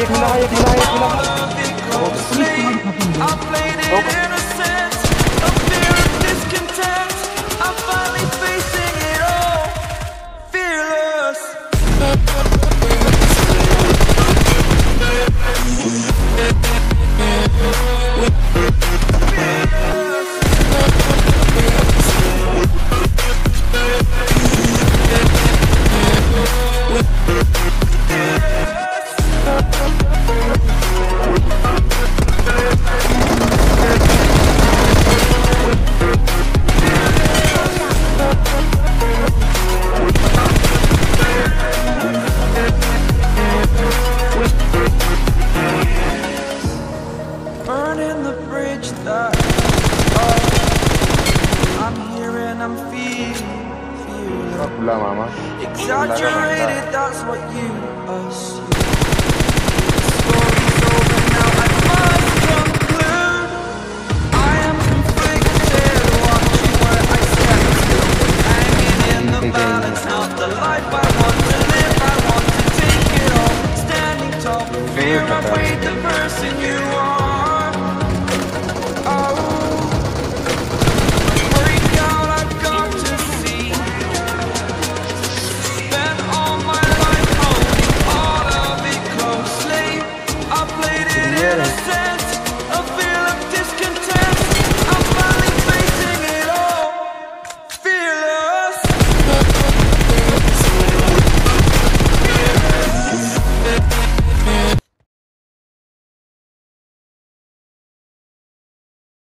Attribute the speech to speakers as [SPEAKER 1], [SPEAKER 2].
[SPEAKER 1] एक मिला एक मिला एक मिला। Start. Oh, I'm here and I'm feeling, feeling exaggerated. That's what you assume.